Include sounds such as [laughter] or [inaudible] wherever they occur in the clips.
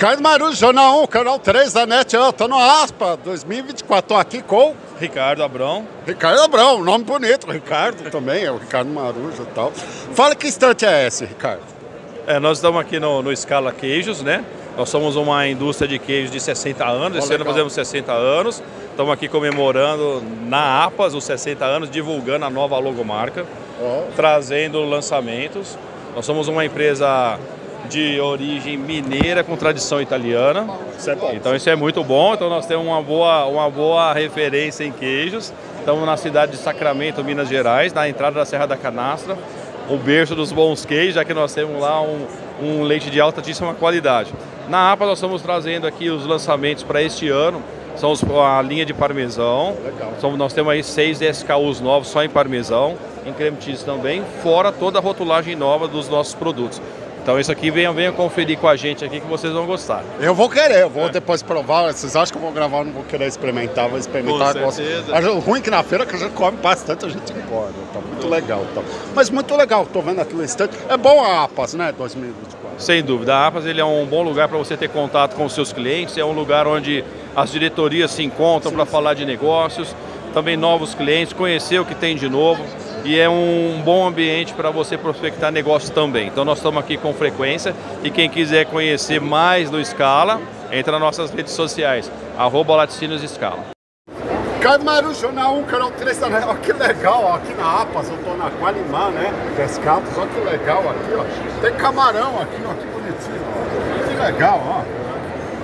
Ricardo Marujo, Jornal 1, canal 3 da NET, eu tô no ASPA 2024, tô aqui com... Ricardo Abrão. Ricardo Abrão, nome bonito, Ricardo também, é o Ricardo Marujo e tal. Fala que instante é esse, Ricardo? É, nós estamos aqui no, no Scala Queijos, né? Nós somos uma indústria de queijos de 60 anos, esse ano fazemos 60 anos. Estamos aqui comemorando na APAS os 60 anos, divulgando a nova logomarca, oh. trazendo lançamentos. Nós somos uma empresa de origem mineira com tradição italiana. Isso é bom. Então isso é muito bom. Então nós temos uma boa, uma boa referência em queijos. Estamos na cidade de Sacramento, Minas Gerais, na entrada da Serra da Canastra, o berço dos bons queijos, já que nós temos lá um, um leite de altíssima qualidade. Na APA nós estamos trazendo aqui os lançamentos para este ano. São a linha de parmesão. Legal. nós temos aí seis SKUs novos só em parmesão, em creme cheese também, fora toda a rotulagem nova dos nossos produtos. Então isso aqui venham, venham conferir com a gente aqui que vocês vão gostar. Eu vou querer, eu vou é. depois provar. Vocês acham que eu vou gravar, eu não vou querer experimentar, vou experimentar. Com certeza. O ruim é que na feira que a gente come bastante, a gente engorda. Tá muito legal. Tá. Mas muito legal, tô vendo aqui no instante. É bom a APAS, né, 2024? Sem dúvida. A APAS ele é um bom lugar para você ter contato com os seus clientes, é um lugar onde as diretorias se encontram para falar de negócios, também novos clientes, conhecer o que tem de novo e é um bom ambiente para você prospectar negócios também. Então nós estamos aqui com frequência e quem quiser conhecer mais do Scala, entra nas nossas redes sociais, arroba Laticínios Scala. Camarão Jornal 1, canal 3 da Olha que legal, ó, aqui na APAS, eu tô na Qualimã, né? Pescados, olha que legal aqui, ó. Tem camarão aqui, ó, que bonitinho, ó. Que legal, ó.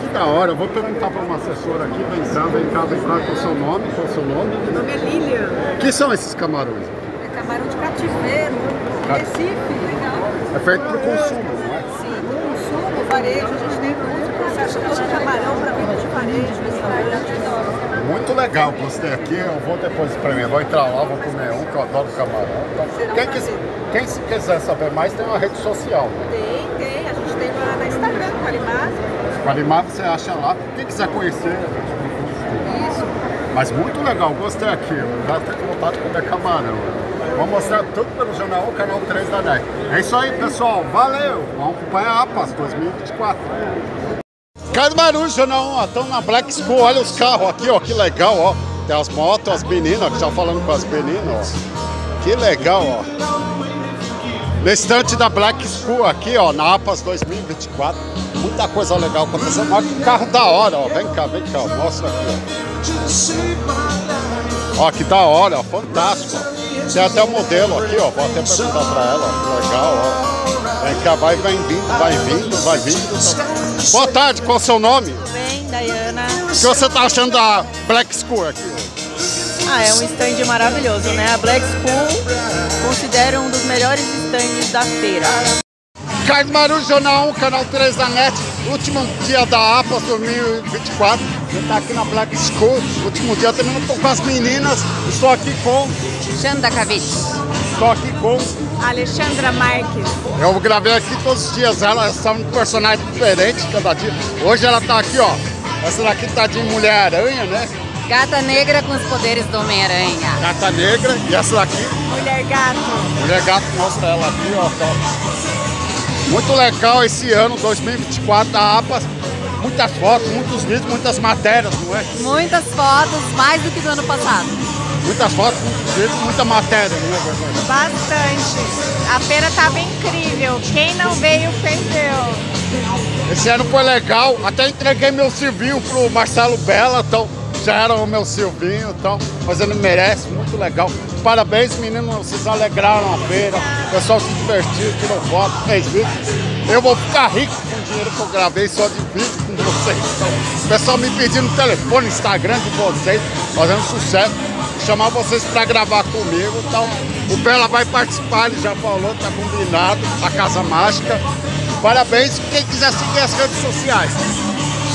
Que da hora, eu vou perguntar para uma assessora aqui, vem cá, vem cá, qual é o seu nome, qual é o seu nome? Meu nome é Lilian. O que são esses camarões? Camarão de cativeiro, Recife, legal. É feito para o consumo, não é? Sim, consumo, varejo, a gente tem muito processo de camarão para venda de varejo, restaurante. Muito legal, gostei aqui, eu vou depois experimentar, vou entrar lá, vou comer um, que eu adoro camarão. Então, quem, quis, quem quiser saber mais, tem uma rede social. Né? Tem, tem, a gente tem lá no Instagram, Qualimar. Qualimar você acha lá, quem quiser conhecer, Isso. Mas muito legal, gostei aqui, já tenho vontade de comer camarão. Vou mostrar tudo pelo jornal, canal 3 da NET. É isso aí, pessoal. Valeu. Vamos acompanhar a APAS 2024. Carlos Marujo, jornal 1, estão na Black School. Olha os carros aqui, ó. Que legal, ó. Tem as motos, as meninas, que já falando com as meninas, ó. Que legal, ó. No estante da Black School aqui, ó, na APAS 2024. Muita coisa legal acontecendo. Olha que carro da hora, ó. Vem cá, vem cá, mostra aqui, ó. Ó, que da hora, ó. Fantástico, ó. Tem até o modelo aqui, ó. Vou até perguntar pra ela. Legal, ó. Vem cá, vai, vai vindo, vai vindo, vai vindo. Boa tarde, qual é o seu nome? Tudo bem, Dayana. O que você tá achando da Black School aqui? Ah, é um stand maravilhoso, né? A Black School considera um dos melhores stands da feira. Carlos Maru, Jornal 1, canal 3 da NET, último dia da APA 2024. Eu tá aqui na Black School, último dia também estou com as meninas, estou aqui com Xanda Cavite. Estou aqui com Alexandra Marques. Eu gravei aqui todos os dias, elas são personagens diferentes cada dia. Hoje ela está aqui, ó. Essa daqui tá de Mulher-Aranha, né? Gata negra com os poderes do Homem-Aranha. Gata negra e essa daqui? Mulher gato. Mulher gato, mostra ela aqui, ó. Tá. Muito legal esse ano, 2024, da APAS. Muitas fotos, muitos vídeos, muitas matérias, não é? Muitas fotos, mais do que do ano passado. Muitas fotos, muitos vídeos, muita matéria, não é verdade? Bastante. A feira estava incrível. Quem não veio, perdeu. Esse ano foi legal. Até entreguei meu Silvinho pro Marcelo Bela, então já era o meu Silvinho, então, mas ele merece, muito legal. Parabéns, meninos, vocês alegraram a feira. O pessoal se divertiu, tirou foto, fez vídeo. Eu vou ficar rico com o dinheiro que eu gravei só de vídeo vocês. O pessoal me pedindo telefone, Instagram de vocês, fazendo sucesso chamar vocês para gravar comigo. Então, o Bela vai participar, ele já falou, tá combinado, a Casa Mágica. Parabéns, quem quiser seguir as redes sociais.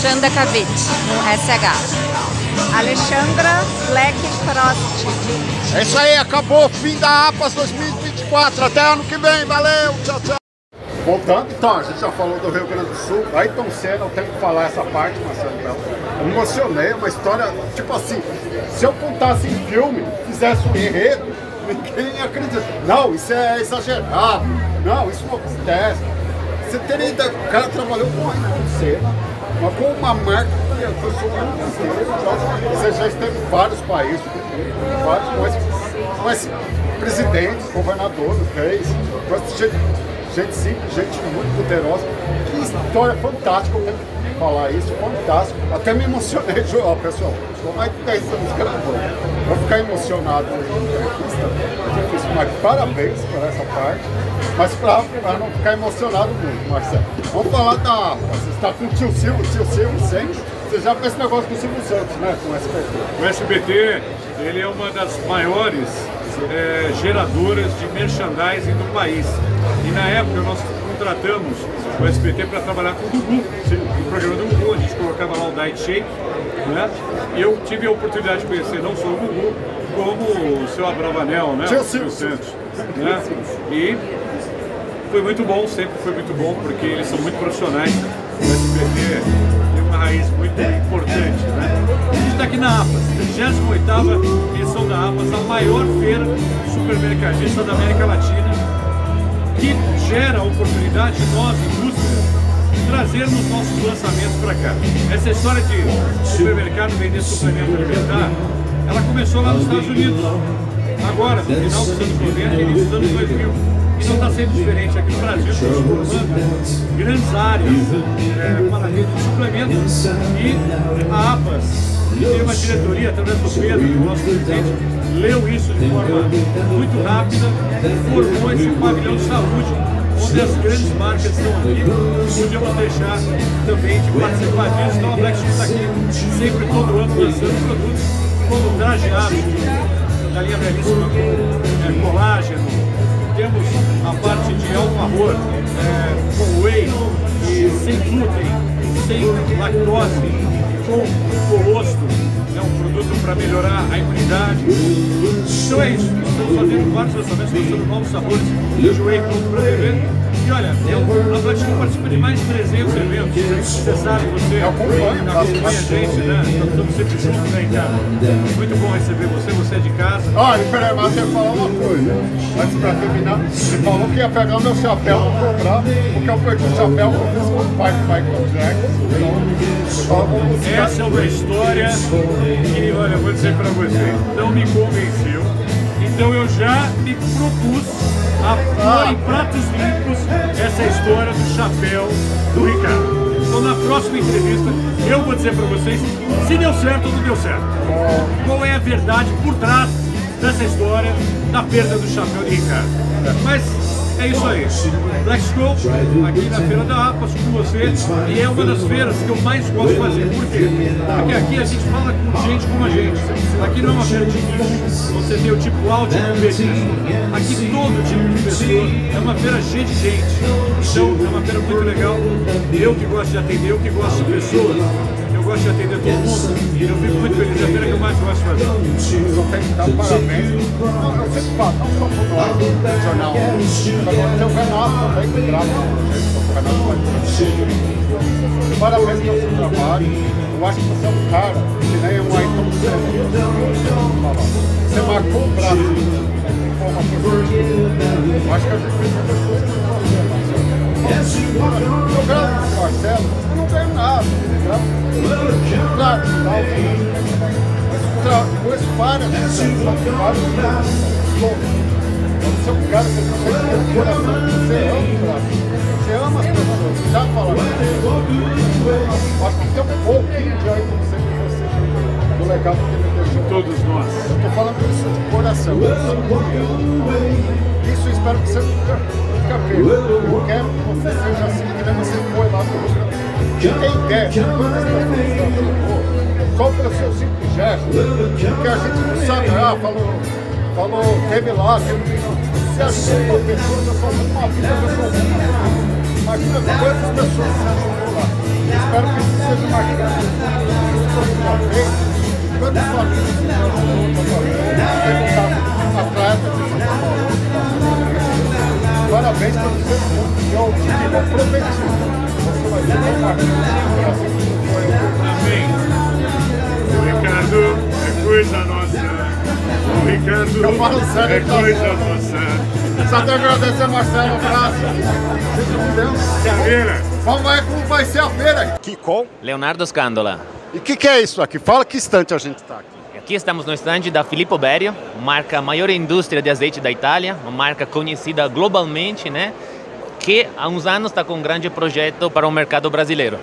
Xanda Cavite, no SH. Alexandra Black Frost. É isso aí, acabou, fim da APAS 2024. Até ano que vem, valeu, tchau, tchau. Voltando, então, a gente já falou do Rio Grande do Sul, tão cedo eu tenho que falar essa parte, Marcelo Belo. Eu me emocionei, uma história, tipo assim, se eu contasse em filme, fizesse um enredo, [laughs] ninguém ia acreditar. Não, isso é exagerado, não, isso não acontece. Você teria o cara trabalhou com Ayrton mas com uma marca que eu sou um Você já esteve em vários países, vários, mas, mas presidentes, governadores, reis, gente, simples, gente muito poderosa. Que história fantástica, eu tenho que falar isso, fantástico. Até me emocionei, [laughs] João, pessoal. Estou mais de 10 anos gravando. Vou ficar emocionado na entrevista, mas parabéns por essa parte. Mas para não ficar emocionado muito, Marcelo. Vamos falar da. Você está com o tio Silvio, tio Silvio sempre. Você já fez esse negócio com o Silvio Santos, né? Com o SBT. O SBT, ele é uma das maiores é, geradoras de merchandising do país. E na época nós contratamos o SBT para trabalhar com o Gugu, no programa do Gugu, a gente colocava lá o Diet Shake, né? E eu tive a oportunidade de conhecer não só o Gugu, como o seu Abravanel, né? O Silvio Santos. Né? E foi muito bom, sempre foi muito bom, porque eles são muito profissionais. O SBT tem uma raiz muito importante, né? Está aqui na APAS, 38ª edição da APAS, a maior feira supermercadista da América Latina, que gera a oportunidade de nós, indústria, trazermos nossos lançamentos para cá. Essa história de supermercado vender suplemento alimentar, ela começou lá nos Estados Unidos. Agora, no final dos anos 90 e início dos anos 2000 e não está sendo diferente. Aqui no Brasil formando grandes áreas é, para a rede de suplementos e a APAS tem uma diretoria, através do Pedro, nosso presidente, leu isso de forma muito rápida, formou esse pavilhão de saúde, onde as grandes marcas estão aqui, podíamos deixar também de participar disso. Então a Black está aqui sempre, todo ano, lançando produtos como trajeados da linha belíssima, é, colágeno, temos a parte de alfajor é, com whey e sem glúten, sem lactose, com colosto, é um produto para melhorar a imunidade. Então é isso, estamos fazendo vários lançamentos, lançando novos sabores whey pronto para beber. E olha, eu, a Atlético participa de mais de 300 eventos. Você sabe, você acompanha a gente, né? Estamos sempre juntos, né, cara? Muito bom receber você, você é de casa. Olha, peraí, mas eu falar uma coisa. Antes pra terminar, você falou que ia pegar meu chapéu pra comprar, porque eu perdi o chapéu que eu fiz com o pai do Michael Jackson. Essa é uma história que, olha, eu vou dizer pra você, não me convenceu. Então eu já me propus a pôr em pratos limpos essa história do chapéu do Ricardo. Então na próxima entrevista eu vou dizer para vocês se deu certo ou não deu certo. Qual é a verdade por trás dessa história da perda do chapéu de Ricardo. Mas é isso aí. Black School, aqui na Feira da Apas com você. E é uma das feiras que eu mais gosto de fazer. Por quê? Porque aqui a gente fala com gente como a gente. Aqui não é uma feira de nicho. Você tem o tipo alto e o business. Aqui todo tipo de pessoa. É uma feira cheia de gente. Então é uma feira muito legal. Eu que gosto de atender, eu que gosto de pessoas gosto de atender todo mundo e eu fico muito feliz. É a feira que eu mais gosto de fazer. Eu tenho que dar parabéns. Não, eu sempre falo, não só por nós, do jornal. Agora tem o Renato também, que grava o Renato Parabéns pelo seu trabalho. Eu acho que você é um cara que nem um Ayrton Senna. Você marcou o Brasil com uma coisa. Eu acho que a gente precisa de coisas que você. Eu gravo com o Marcelo, eu não ganho. Claro, tal, mas vários Você é um cara que você tem um coração, você ama, as pessoas, já. Acho que tem um pouquinho de aí que você do legado que ele deixou. Todos nós. Eu estou falando isso de coração. Isso eu espero que você Eu quero que você seja assim, que nem você foi lá tem ideia de quantas pessoas só pelo seu simples gesto, porque a gente não sabe, ah, falou, falou, teve lá, teve se ajudou pessoas, eu só uma vida, eu sou. Imagina quantas pessoas se ajudou lá. Espero que isso seja uma grande uma vez, quantas famílias se ajudou também, atletas de São Paulo. Parabéns pelo seu mundo, eu digo prometido. Amém. O Ricardo é coisa nossa. O Ricardo é coisa nossa. Só tenho a agradecer, Marcelo. Um abraço. Vamos ver como vai ser a feira. Aqui com Leonardo Scandola. E o que, que é isso aqui? Fala que instante a gente está aqui. Aqui estamos no stand da Filippo Berio, marca maior indústria de azeite da Itália, uma marca conhecida globalmente, né? Que há uns anos está com um grande projeto para o mercado brasileiro.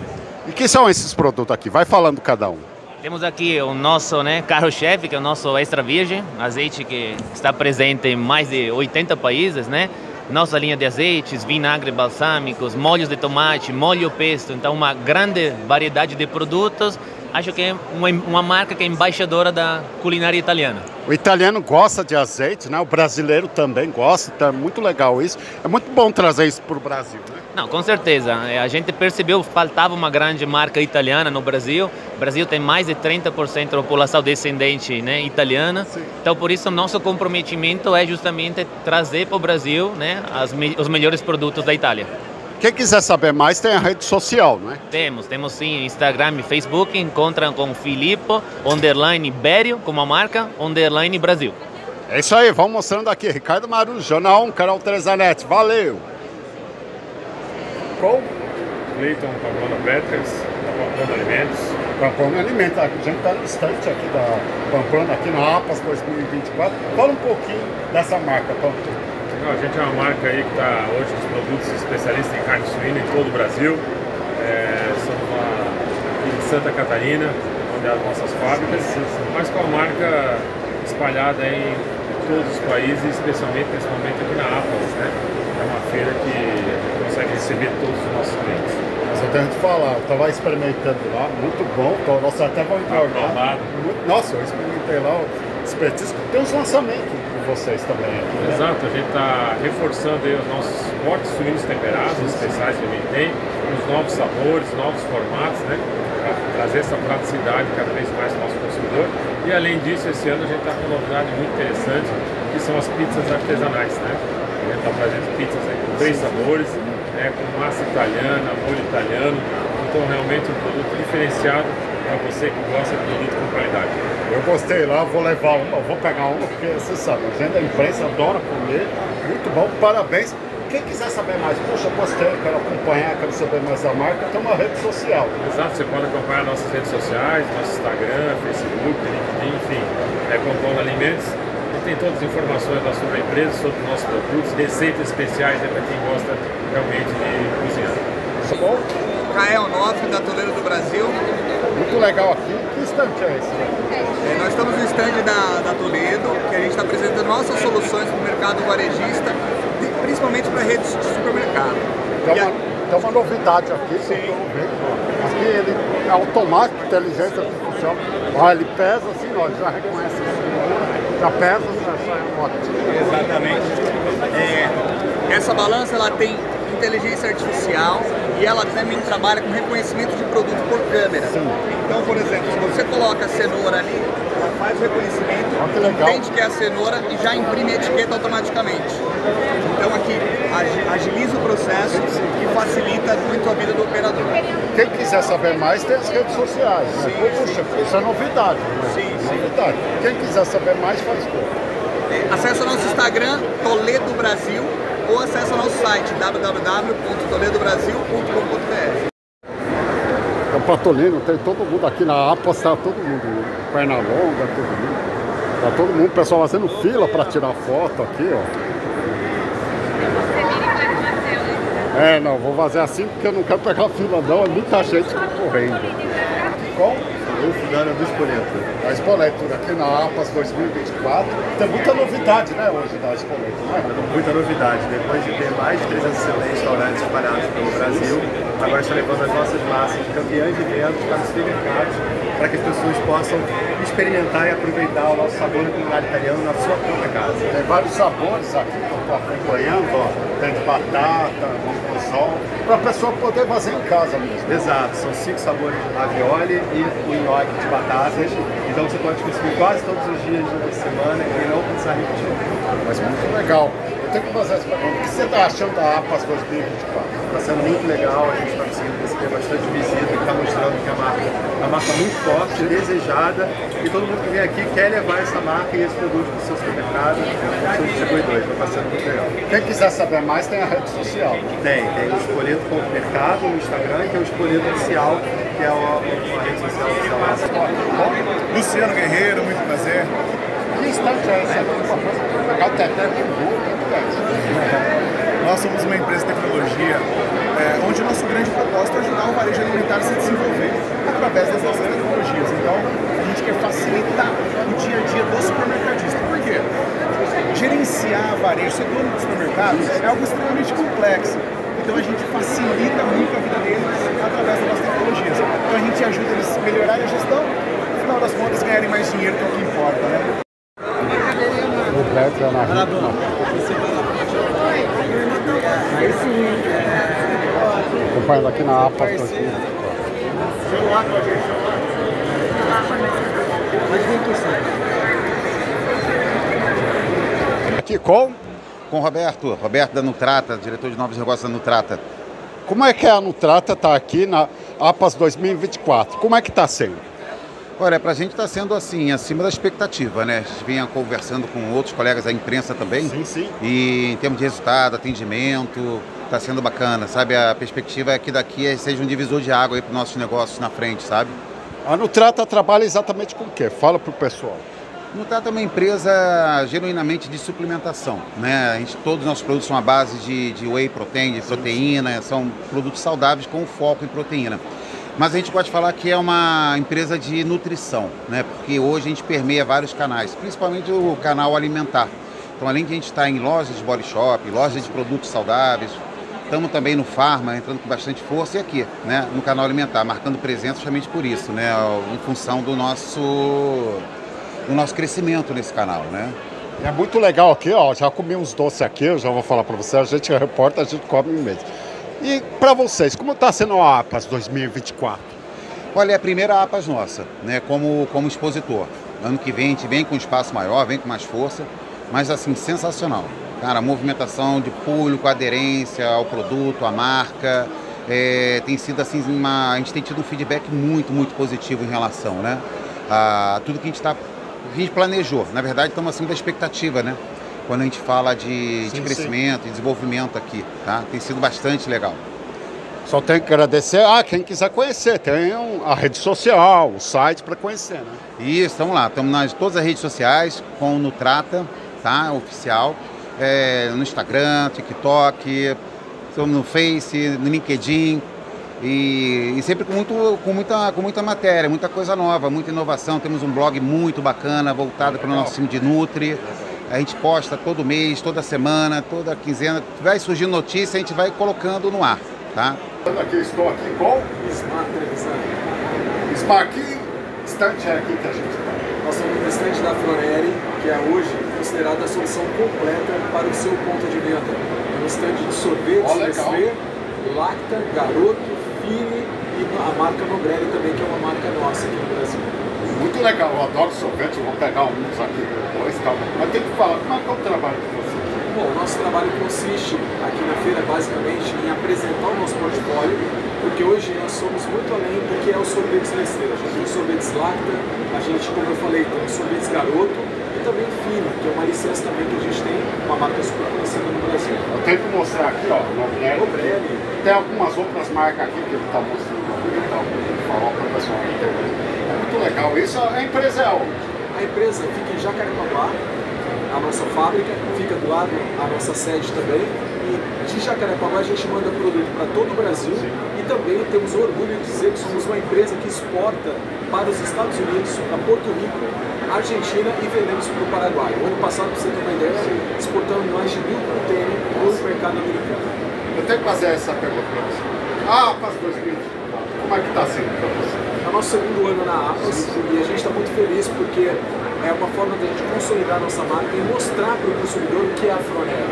E que são esses produtos aqui? Vai falando cada um. Temos aqui o nosso né, carro-chefe, que é o nosso extra virgem, azeite que está presente em mais de 80 países, né? Nossa linha de azeites, vinagre balsâmicos, molhos de tomate, molho pesto, então uma grande variedade de produtos acho que é uma, uma marca que é embaixadora da culinária italiana. O italiano gosta de azeite, né? O brasileiro também gosta, tá muito legal isso. É muito bom trazer isso para o Brasil, né? Não, com certeza. É, a gente percebeu que faltava uma grande marca italiana no Brasil. O Brasil tem mais de 30% da população descendente né, italiana. Sim. Então, por isso, nosso comprometimento é justamente trazer para o Brasil né, as, os melhores produtos da Itália. Quem quiser saber mais tem a rede social, não é? Temos, temos sim Instagram e Facebook, encontram com Filippo, underline Bério, como a marca, underline Brasil. É isso aí, vamos mostrando aqui. Ricardo Maru, Jornal 1, canal 3 Net. Valeu! Com Cleiton Pamplona Peters, da Pamplona Alimentos. Pamplona Alimentos, a gente está no estante aqui da Pamplona, aqui na APAS 2024. Fala um pouquinho dessa marca, Pamplona. Não, a gente é uma marca aí que está hoje com os produtos especialistas em carne suína em todo o Brasil. É, somos uma, aqui de Santa Catarina, onde é as nossas fábricas, mas com a marca espalhada em todos os países, especialmente nesse momento aqui na Apple, né? É uma feira que consegue receber todos os nossos clientes. Mas eu tenho que falar, eu estava experimentando lá, muito bom, então, nossa, até vou entrar lá. Nossa, eu experimentei lá, petiscos, tem uns lançamentos vocês também aqui. Né? Exato, a gente está reforçando os nossos cortes suínos temperados, especiais que a gente tem, os novos sabores, novos formatos, né? Para trazer essa praticidade cada vez mais para o nosso consumidor. E além disso, esse ano a gente está com uma novidade muito interessante, que são as pizzas artesanais, né? A gente está trazendo pizzas aí com três sabores, né? com massa italiana, molho italiano, então realmente um produto diferenciado para você que gosta de produto com qualidade. Eu gostei lá, vou levar uma, vou pegar uma, porque você sabe, a gente da imprensa adora comer, muito bom, parabéns. Quem quiser saber mais, poxa, gostei, quero acompanhar, quero saber mais da marca, tem uma rede social. Exato, você pode acompanhar nossas redes sociais, nosso Instagram, Facebook, LinkedIn, enfim, é Compondo Alimentos. E tem todas as informações da sobre a empresa, sobre os nossos produtos, receitas especiais é para quem gosta realmente de cozinhar. Tá bom? Cael Noff, da Toledo do Brasil. Muito legal aqui. Que estante é esse? É, nós estamos no stand da, da Toledo, que a gente está apresentando nossas soluções para o mercado varejista, principalmente para redes de supermercado. Tem uma, tem uma novidade aqui, sim. Aqui ele é automático, inteligência artificial. Ah, ele pesa assim, ó, já reconhece assim, já pesa, já sai a moto. Exatamente. É, essa balança ela tem inteligência artificial e ela também trabalha com reconhecimento de produto por câmera. Sim. Então, por exemplo, se você coloca a cenoura ali, ela faz o reconhecimento, que entende que é a cenoura e já imprime a etiqueta automaticamente. Então aqui agiliza o processo e facilita muito a vida do operador. Quem quiser saber mais tem as redes sociais. Né? Puxa, isso é novidade. Né? Sim, sim. Novidade. Quem quiser saber mais faz como? Acesse o nosso Instagram, Toledo Brasil, ou acesse o nosso site www.toledobrasil.com.br. É Patolino, tem todo mundo aqui na APA, está todo mundo, perna longa, todo mundo. Tá todo mundo, o pessoal fazendo fila para tirar foto aqui, ó. É, não, vou fazer assim porque eu não quero pegar fila não, é muita gente correndo. Qual? Eu Fugana do Espoleto. A Espoleto, aqui na APAS 2024. Tem muita novidade, né, hoje da Espoleto, né? Muita novidade. Depois de ter mais de 360 restaurantes espalhados pelo Brasil, agora está levando as nossas massas de campeãs de vendas para os supermercados, para que as pessoas possam experimentar e aproveitar o nosso sabor da comunidade italiana na sua própria casa. Tem vários sabores aqui acompanhando, ó. Tem de batata, sol, para a pessoa poder fazer em casa mesmo. Exato, são cinco sabores de ravioli e o nhoque de batatas. Então você pode consumir quase todos os dias da semana e não precisar repetir. Mas muito legal. Eu tenho que fazer essa pergunta. O que você está achando da APAS 2024? Está sendo muito legal, a gente está conseguindo receber bastante visita, está mostrando que que é a marca é uma marca muito forte, desejada, e todo mundo que vem aqui quer levar essa marca e esse produto para o seu supermercado, para os seus distribuidores, está passando muito legal. Quem quiser saber mais tem a rede social. Tem, tem o Espoleto Mercado no Instagram e tem o Espoleto Oficial, que é a, a rede social oficial. Luciano Guerreiro, muito prazer. Que instante é esse? Legal, tem até Nós somos uma empresa de tecnologia é, onde o nosso grande propósito é ajudar o varejo alimentar a se desenvolver através das nossas tecnologias. Então, a gente quer facilitar o dia a dia do supermercadista. Por quê? Gerenciar varejo, ser dono do supermercado, é algo extremamente complexo. Então a gente facilita muito a vida deles através das nossas tecnologias. Então a gente ajuda eles a melhorarem a gestão, no final das contas ganharem mais dinheiro, que é o que importa, né? O Beto é na Aí sim. Acompanhando aqui na APA. Aqui. Celular com a gente. Pode vir aqui, Aqui com? Com o Roberto, Roberto da Nutrata, diretor de novos negócios da Nutrata. Como é que a Nutrata está aqui na APAS 2024? Como é que está sendo? Olha, para a gente está sendo assim, acima da expectativa, né? A gente vinha conversando com outros colegas da imprensa também. Sim, sim. E em termos de resultado, atendimento, está sendo bacana, sabe? A perspectiva é que daqui seja um divisor de água para os nossos negócios na frente, sabe? A Nutrata trabalha exatamente com o quê? Fala para o pessoal. Nutrata é uma empresa genuinamente de suplementação, né? A gente, todos os nossos produtos são à base de, de whey protein, de proteína, são produtos saudáveis com foco em proteína. Mas a gente pode falar que é uma empresa de nutrição, né? Porque hoje a gente permeia vários canais, principalmente o canal alimentar. Então, além de a gente estar em lojas de body shop, lojas de produtos saudáveis, estamos também no Farma, entrando com bastante força e aqui, né, no canal alimentar, marcando presença justamente por isso, né, em função do nosso, do nosso crescimento nesse canal, né. É muito legal aqui, ó, já comi uns doces aqui, eu já vou falar para você, a gente é repórter, a gente come mesmo. E para vocês, como está sendo a APAS 2024? Olha, é a primeira APAS nossa, né, como, como expositor. Ano que vem a gente vem com um espaço maior, vem com mais força, mas assim, sensacional. Cara, movimentação de público, aderência ao produto, à marca, é, tem sido assim, uma, a gente tem tido um feedback muito, muito positivo em relação, né, a tudo que a gente está, a gente planejou. Na verdade, estamos acima da expectativa, né? Quando a gente fala de, sim, de crescimento e desenvolvimento aqui, tá? Tem sido bastante legal. Só tenho que agradecer a ah, quem quiser conhecer. Tem a rede social, o site para conhecer, né? Isso, estamos lá. Estamos nas todas as redes sociais com o Nutrata, tá? Oficial. É, no Instagram, TikTok, estamos no Face, no LinkedIn. E, e, sempre com, muito, com, muita, com muita matéria, muita coisa nova, muita inovação. Temos um blog muito bacana voltado para o nosso time de Nutri. A gente posta todo mês, toda semana, toda quinzena. Vai surgindo notícia, a gente vai colocando no ar, tá? Aqui estou aqui com Smart Televisão. Smart, que estante é aqui que a gente está? Nós somos no estante da Floreri, que é hoje considerada a solução completa para o seu ponto de venda. É um estande de sorvete, oh, Nestlé, Lacta, Garoto, Fini e a marca Nobrelli também, que é uma marca nossa aqui no Brasil. Muito legal, eu adoro sorvete, vou pegar uns aqui depois, calma. Mas tem que falar, como é que é o trabalho de vocês? Bom, o nosso trabalho consiste aqui na feira basicamente em apresentar o nosso portfólio, porque hoje nós somos muito além do que é o sorvete Nestlé. A gente tem sorvetes Lacta, a gente, como eu falei, tem sorvetes Garoto e também Fino, que é uma licença também que a gente tem, uma marca super conhecida no Brasil. Eu tenho que mostrar aqui, ó, Nobrelli. Nobrelli. Tem algumas outras marcas aqui que ele está mostrando aqui, então, falar para o pessoal legal. Isso a empresa é onde? A empresa fica em Jacarepaguá, a nossa fábrica, fica do lado a nossa sede também. E de Jacarepaguá a gente manda produto para todo o Brasil Sim. e também temos orgulho de dizer que somos uma empresa que exporta para os Estados Unidos, para Porto Rico, Argentina e vendemos para o Paraguai. O ano passado, para você ter uma ideia, exportamos mais de mil contêineres para o mercado americano. Eu tenho que fazer essa pergunta para você. Ah, 2020, como é que está sendo para você? É o nosso segundo ano na APAS e a gente está muito feliz porque é uma forma de a gente consolidar a nossa marca e mostrar para o consumidor o que é a Fronera.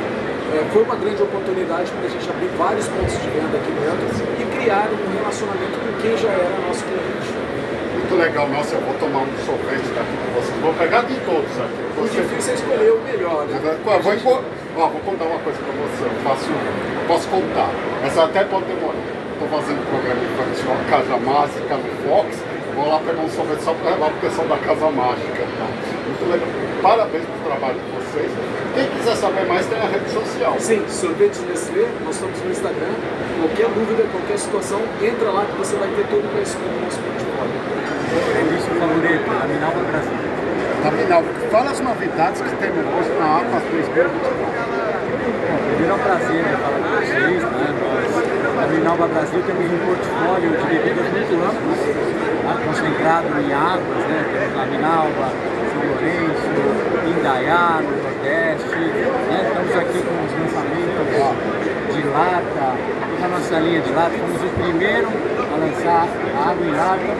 É, foi uma grande oportunidade para a gente abrir vários pontos de venda aqui dentro e criar um relacionamento com quem já era nosso cliente. Muito legal, nossa, eu vou tomar um sorvete daqui com vocês. Vou pegar de todos aqui. O difícil é escolher o melhor, né? Vou, vou, ó, vou contar uma coisa para você. Eu faço, posso contar. Essa até pode demorar. Tô fazendo programa infantil Casa Mágica no Fox, vou lá pegar um sorvete só para levar pro pessoal da Casa Mágica. Tá? Muito legal. Parabéns pelo trabalho de vocês. Quem quiser saber mais tem a rede social. Sim, sorvete Nestlé, nós estamos no Instagram. Qualquer dúvida, qualquer situação, entra lá que você vai ter todo o conhecimento do nosso portfólio. Delícia favorito, a Minalva Brasil. Tá, Minalva, fala as novidades que temos hoje na 2024. Bom, primeiro é um prazer né, falar com vocês. Né? Nós, na Minalva Brasil, temos um portfólio de bebidas muito amplo, tá? concentrado em águas. Né? Temos a Minalva, São Lourenço, Indaiá, no Nordeste. Né? Estamos aqui com os lançamentos de lata, toda a nossa linha de lata. Fomos o primeiro a lançar a água em lata,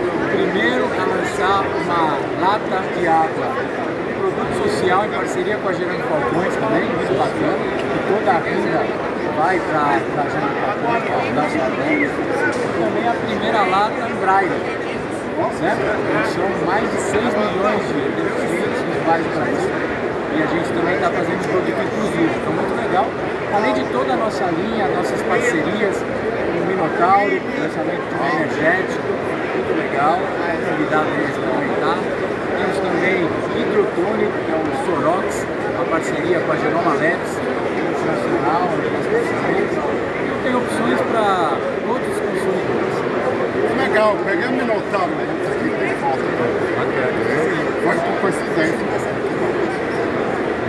o primeiro a lançar uma lata de água produto social em parceria com a Gerando Falcões também, muito bacana, e toda a renda vai para a para Falcões. E também a primeira lata em Braille, certo? São mais de 6 milhões de deficientes nos vários Brasil. E a gente também está fazendo produto inclusivo, então muito legal. Além de toda a nossa linha, nossas parcerias, o Minotauro, lançamento de um energético, muito legal, convidado a experimentar. Temos também hidrotônico, que é o Sorox, uma parceria com a Genoma Labs, internacional, nas. E tem opções para todos os consumidores. Legal, peguei o Minotauro aqui, tem foto. Foi por coincidência.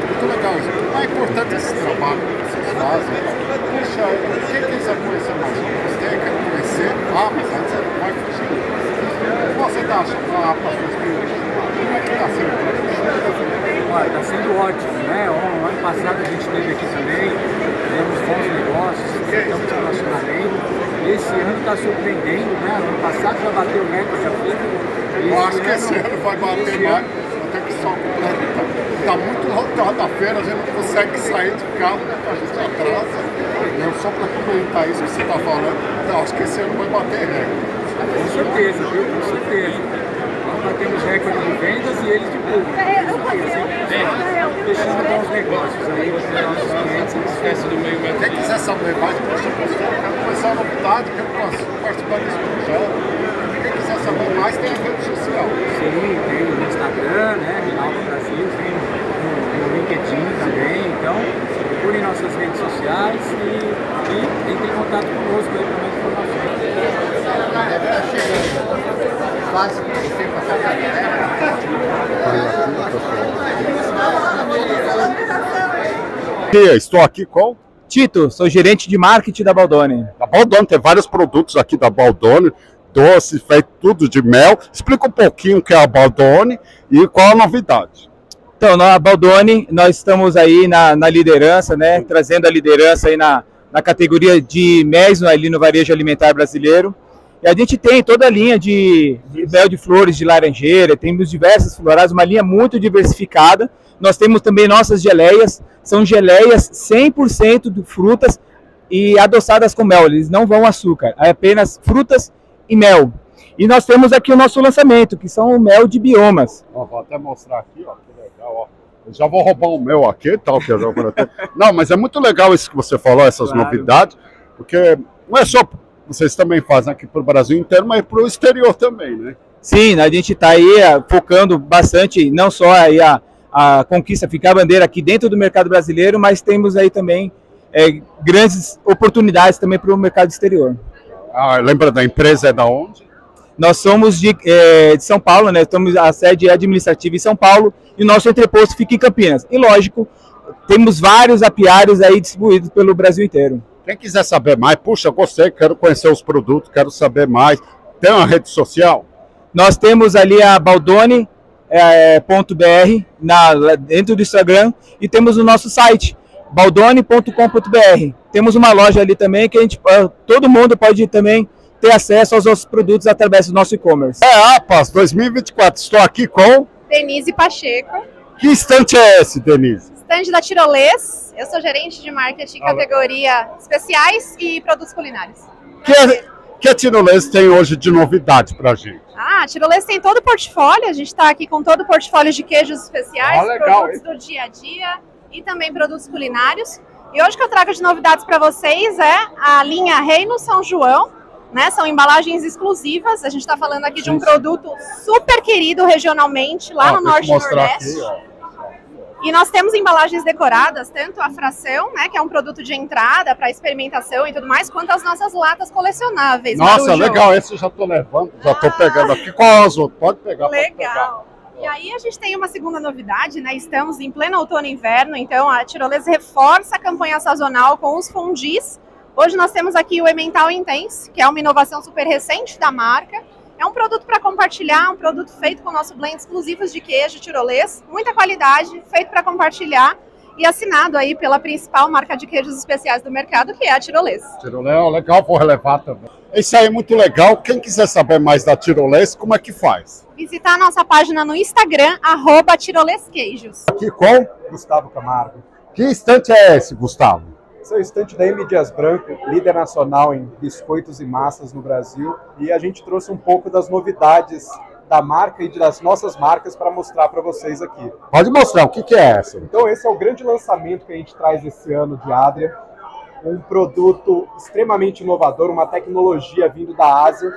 Muito legal, gente. É importante esse trabalho que vocês fazem. Puxa, quem quiser conhecer mais um, você quer conhecer? Ah, mas antes você vai fugir. O que você APA 2020? Como é que está sendo? Está sendo ótimo, né? O ano passado a gente esteve aqui também, tivemos bons negócios, estamos relacionamento. Esse ano está surpreendendo, né? Ano passado já bateu o recorde foi. Eu acho que esse ano vai bater mais. Até que só Está muito lotada a feira, a gente não consegue sair de carro, a gente atrasa. Né? Só para comentar isso que você está falando, eu acho que esse ano vai bater recorde. Com certeza, viu? Com certeza. Nós batemos recorde de vendas e eles de público. Deixando bons negócios aí os nossos clientes. Esquece do meio metro. Quem quiser saber mais, poxa, eu quero começar a novidade, quero participar desse projeto. Quem quiser saber mais, tem a rede social. Sim, tem no Instagram, né? Minalva Brasil, tem no, no LinkedIn também. Então, procurem nossas redes sociais e, e entrem em contato conosco aí para mais informações. Fácil, você passar a Estou aqui com Tito, sou gerente de marketing da Baldone. Da Baldone, tem vários produtos aqui da Baldone, doce, feito tudo de mel. Explica um pouquinho o que é a Baldone e qual a novidade. Então, na Baldone, nós estamos aí na, na liderança, né? Trazendo a liderança aí na, na categoria de MES ali no varejo alimentar brasileiro. E a gente tem toda a linha de, de mel de flores de laranjeira, temos diversas florais, uma linha muito diversificada. Nós temos também nossas geleias, são geleias 100% de frutas e adoçadas com mel, eles não vão açúcar, é apenas frutas e mel. E nós temos aqui o nosso lançamento, que são o mel de biomas. Ó, vou até mostrar aqui, ó, que legal, ó. Eu já vou roubar o meu aqui, tal, que eu já vou. [laughs] Não, mas é muito legal isso que você falou, essas Claro. novidades, porque não é só vocês também fazem aqui para o Brasil inteiro, mas para o exterior também, né? Sim, a gente está aí ah, focando bastante, não só aí a, a conquista, ficar a bandeira aqui dentro do mercado brasileiro, mas temos aí também eh, grandes oportunidades também para o mercado exterior. Ah, lembra da empresa é da onde? Nós somos de, eh, de São Paulo, né? Estamos, a sede é administrativa em São Paulo e o nosso entreposto fica em Campinas. E lógico, temos vários apiários aí distribuídos pelo Brasil inteiro. Quem quiser saber mais, puxa, eu gostei, quero conhecer os produtos, quero saber mais. Tem uma rede social? Nós temos ali a baldone.br na lá dentro do Instagram e temos o nosso site baldone.com.br. Temos uma loja ali também que a gente, ah, todo mundo pode também ter acesso aos nossos produtos através do nosso e-commerce. É, APAS 2024. Estou aqui com. Denise Pacheco, Que instante é esse, Denise? stand da Tirolês. Eu sou gerente de marketing Olá. categoria especiais e produtos culinários. Que, que a Tirolês tem hoje de novidade pra gente? Ah, a tem todo o portfólio. A gente está aqui com todo o portfólio de queijos especiais, Ah, legal, produtos do dia a dia e também produtos culinários. E hoje que eu trago de novidades para vocês é a linha Reino São João, né? São embalagens exclusivas. A gente está falando aqui de um produto super querido regionalmente lá Ó, no Norte e Nordeste. aqui. E nós temos embalagens decoradas, tanto a fração, né, que é um produto de entrada para experimentação e tudo mais, quanto as nossas latas colecionáveis. Nossa, Marujo. legal, esse eu já tô levando, já tô pegando aqui. Qual as outras? Pode pegar, pode pegar. Legal. E aí a gente tem uma segunda novidade, né? Estamos em pleno outono e inverno, então a Tirolesa reforça a campanha sazonal com os fondis. Hoje nós temos aqui o Emmental Intense, que é uma inovação super recente da marca. É um produto para compartilhar, um produto feito com o nosso blend exclusivos de queijo tirolês, muita qualidade, feito para compartilhar e assinado aí pela principal marca de queijos especiais do mercado, que é a Tirolês. Tirolés, legal, vou relevar também. Isso aí é muito legal. Quem quiser saber mais da Tirolés, como é que faz? Visitar a nossa página no Instagram, arroba tirolesqueijos. Que com? Gustavo Camargo. Que instante é esse, Gustavo? Esse é o estante da M. Dias Branco, líder nacional em biscoitos e massas no Brasil. E a gente trouxe um pouco das novidades da marca e das nossas marcas para mostrar para vocês aqui. Pode mostrar, o que, que é essa? Então esse é o grande lançamento que a gente traz esse ano de Adria. Um produto extremamente inovador, uma tecnologia vindo da Ásia,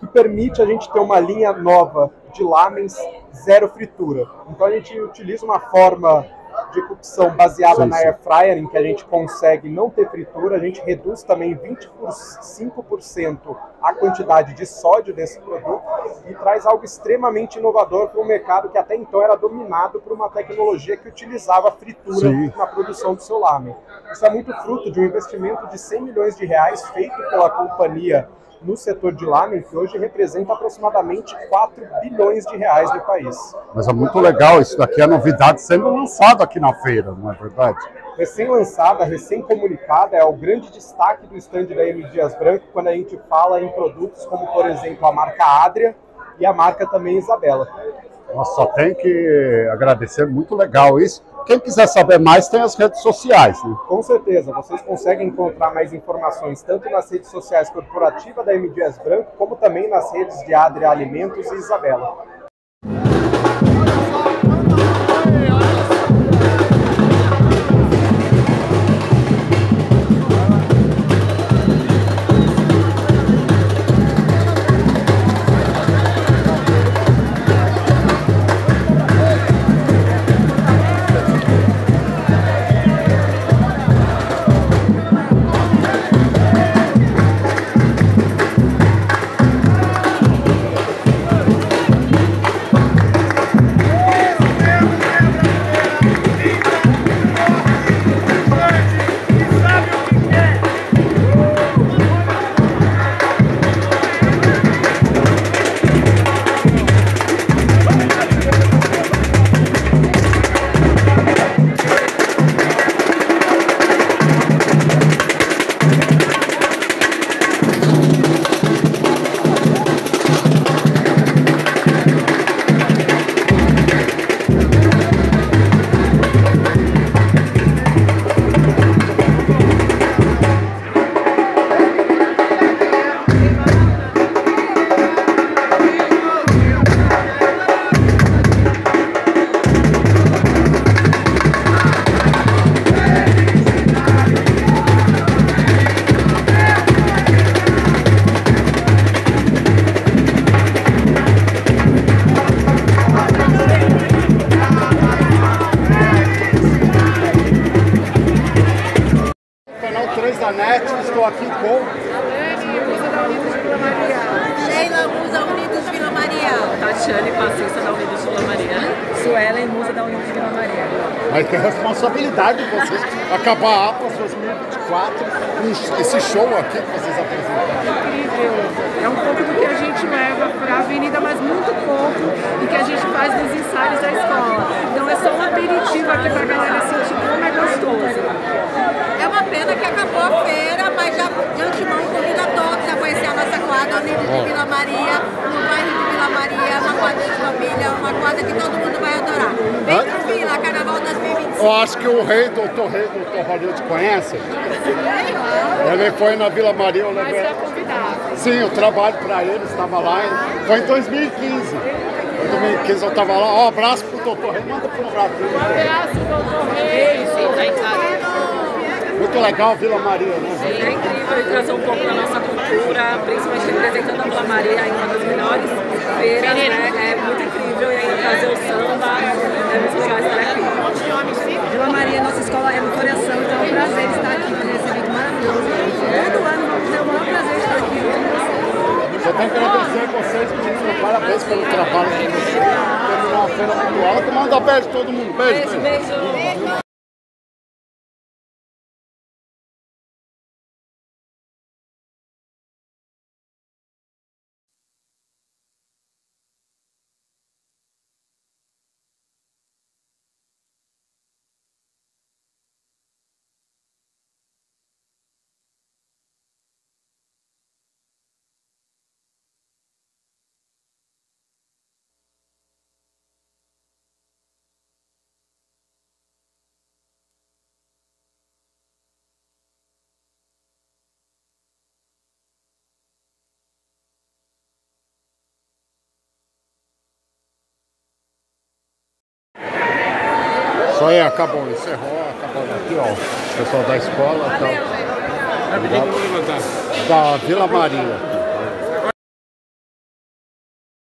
que permite a gente ter uma linha nova de lamens zero fritura. Então a gente utiliza uma forma de cocção baseada Sim, na air fryer, em que a gente consegue não ter fritura, a gente reduz também 25% a quantidade de sódio desse produto e traz algo extremamente inovador para um mercado que até então era dominado por uma tecnologia que utilizava fritura Sim. na produção do seu lamen. Isso é muito fruto de um investimento de 100 milhões de reais feito pela companhia no setor de lamen, que hoje representa aproximadamente 4 bilhões de reais no país. Mas é muito legal, isso daqui é novidade sendo lançado aqui na feira, não é verdade? Recém-lançada, recém-comunicada, é o grande destaque do stand da M. Dias Branco quando a gente fala em produtos como, por exemplo, a marca Adria e a marca também Isabela. Nossa, só tem que agradecer, muito legal isso. Quem quiser saber mais, tem as redes sociais, né? Com certeza, vocês conseguem encontrar mais informações tanto nas redes sociais corporativas da M. Dias Branco, como também nas redes de Adria Alimentos e Isabela. Acabar a APAS 2024 com esse show aqui que vocês apresentaram. Incrível. É um pouco do que a gente leva para a avenida, mas muito pouco do que a gente faz nos ensaios da escola. Então é só um aperitivo aqui para a galera sentir como é gostoso. É uma pena que acabou a feira, mas já de antemão convido a todos a conhecer a nossa quadra Unidos de Vila Maria, no bairro de Vila Maria, uma quadra de família, uma quadra que todo mundo vai adorar. Vem Vila, Carnaval 2025. Eu acho que o rei, doutor rei, doutor Hollywood conhece. Ele foi na Vila Maria, eu levei. Sim, eu trabalho para ele, estava lá. em- Foi em 2015. Em 2015 eu estava lá. Ó, abraço pro doutor rei, manda pro abraço. Um abraço, doutor rei. Tá muito legal Vila Maria, né? Sim, é incrível e trazer um pouco da nossa cultura, principalmente representando a Vila Maria em uma das melhores feiras, né? Muito incrível e ainda trazer o samba, é muito legal estar aqui. Vila Maria, nossa escola é no coração, então é um prazer estar aqui nesse evento maravilhoso. Todo ano vamos ter o maior prazer de estar aqui junto com vocês. Eu tenho que agradecer a vocês, meninos. Parabéns pelo trabalho que vocês Terminou uma feira muito alta. Manda beijo a todo mundo. Beijo, beijo. beijo. Isso aí, acabou, encerrou, acabou aqui, ó. O pessoal da escola, tá, da, da Vila Maria.